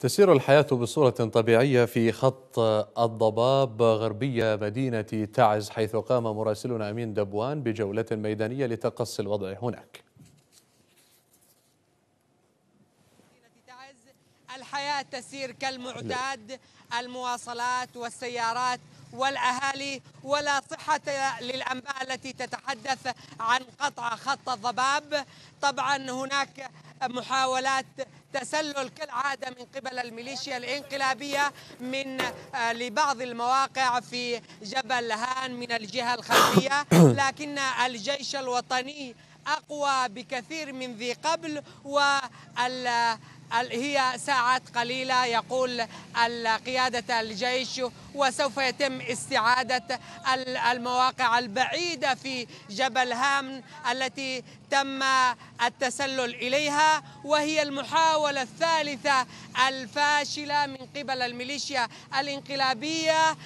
تسير الحياة بصورة طبيعية في خط الضباب غربية مدينة تعز حيث قام مراسلنا أمين دبوان بجولة ميدانية لتقصي الوضع هناك. الحياة تسير كالمعتاد المواصلات والسيارات والأهالي ولا صحة للأنباء التي تتحدث عن قطع خط الضباب. طبعا هناك محاولات تسلل كالعادة من قبل الميليشيا الإنقلابية من لبعض المواقع في جبل هان من الجهة الخلفية. لكن الجيش الوطني أقوى بكثير من ذي قبل وال هي ساعات قليلة يقول قيادة الجيش وسوف يتم استعادة المواقع البعيدة في جبل هام التي تم التسلل إليها وهي المحاولة الثالثة الفاشلة من قبل الميليشيا الإنقلابية.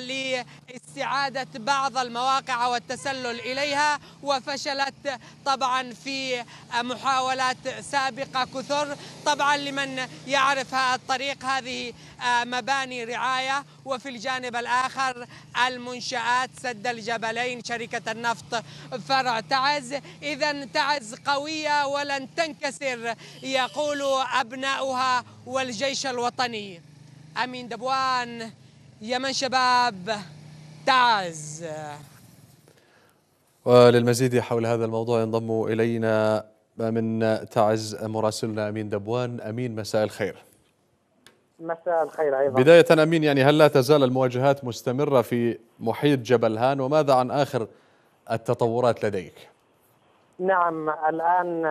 لاستعادة بعض المواقع والتسلل إليها وفشلت طبعا في محاولات سابقة كثر. طبعا لمن يعرف الطريق هذه آه، مباني رعاية. وفي الجانب الآخر المنشآت سد الجبلين شركة النفط فرع تعز إذا تعز قوية ولن تنكسر يقول أبناؤها والجيش الوطني. أمين دبوان. يمن شباب تعز. وللمزيد حول هذا الموضوع ينضم إلينا من تعز مراسلنا أمين دبوان. أمين مساء الخير. مساء الخير أيضا. بداية أمين يعني هل لا تزال المواجهات مستمرة في محيط جبل هان؟ وماذا عن آخر التطورات لديك؟ نعم الآن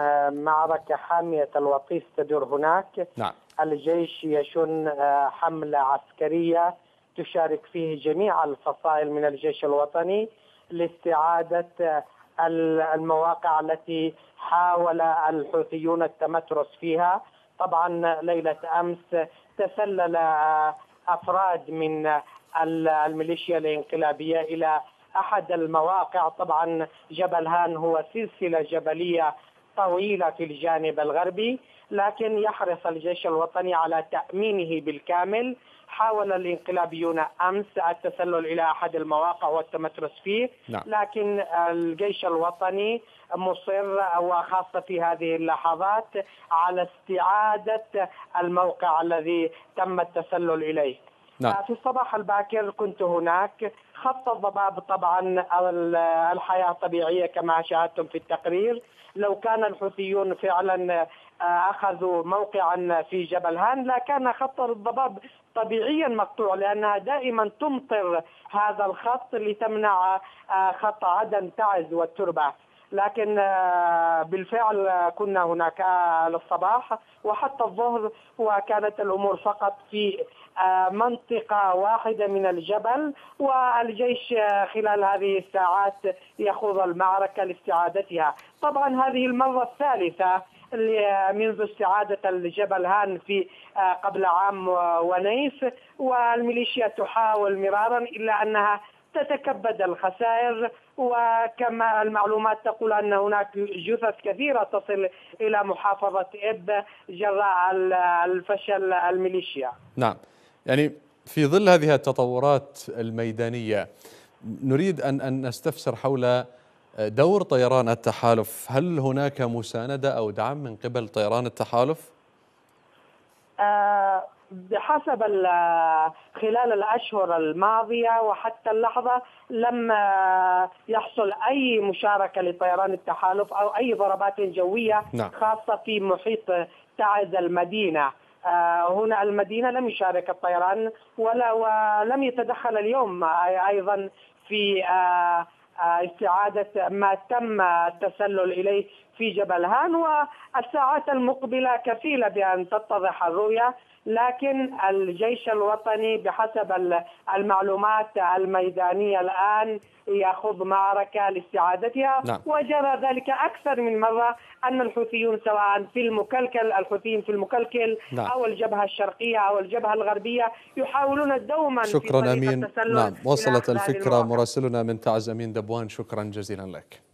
معركة حامية الوطيس تدور هناك. نعم. الجيش يشن حملة عسكرية تشارك فيه جميع الفصائل من الجيش الوطني لاستعادة المواقع التي حاول الحوثيون التمترس فيها. طبعا ليلة أمس تسلل أفراد من الميليشيا الانقلابية إلى أحد المواقع. طبعا جبل هان هو سلسلة جبلية طويلة في الجانب الغربي لكن يحرص الجيش الوطني على تأمينه بالكامل حاول الانقلابيون أمس التسلل إلى أحد المواقع والتمترس فيه نعم. لكن الجيش الوطني مصر وخاصة في هذه اللحظات على استعادة الموقع الذي تم التسلل إليه. نعم. في الصباح الباكر كنت هناك. خط الضباب طبعا الحياة طبيعيه كما شاهدتم في التقرير. لو كان الحوثيون فعلا أخذوا موقعا في جبل هان لكان خط الضباب طبيعيا مقطوع لأنها دائما تمطر هذا الخط لتمنع خط عدن تعز والتربة. لكن بالفعل كنا هناك للصباح وحتى الظهر وكانت الأمور فقط في منطقة واحدة من الجبل والجيش خلال هذه الساعات يخوض المعركة لاستعادتها. طبعا هذه المرة الثالثة منذ استعادة الجبل هان في قبل عام ونيف والميليشيا تحاول مرارا إلا أنها تتكبد الخسائر وكما المعلومات تقول أن هناك جثث كثيرة تصل إلى محافظة إب جراء الفشل الميليشيا. نعم يعني في ظل هذه التطورات الميدانية نريد ان أن نستفسر حول دور طيران التحالف، هل هناك مساندة أو دعم من قبل طيران التحالف؟ آه بحسب خلال الأشهر الماضية وحتى اللحظة لم يحصل أي مشاركة لطيران التحالف أو أي ضربات جوية نعم. خاصة في محيط تعز المدينة هنا المدينة لم يشارك الطيران ولا ولم يتدخل اليوم أيضا في استعادة ما تم التسلل إليه في جبل هان والساعات المقبلة كفيلة بأن تتضح الرؤية لكن الجيش الوطني بحسب المعلومات الميدانية الآن يخوض معركة لاستعادتها نعم. وجرى ذلك أكثر من مرة أن الحوثيون سواء في المكلكل الحوثيين في المكلكل نعم. أو الجبهة الشرقية أو الجبهة الغربية يحاولون دوما شكرا في أمين نعم وصلت الفكرة. مراسلنا من تعز أمين دبوان شكرا جزيلا لك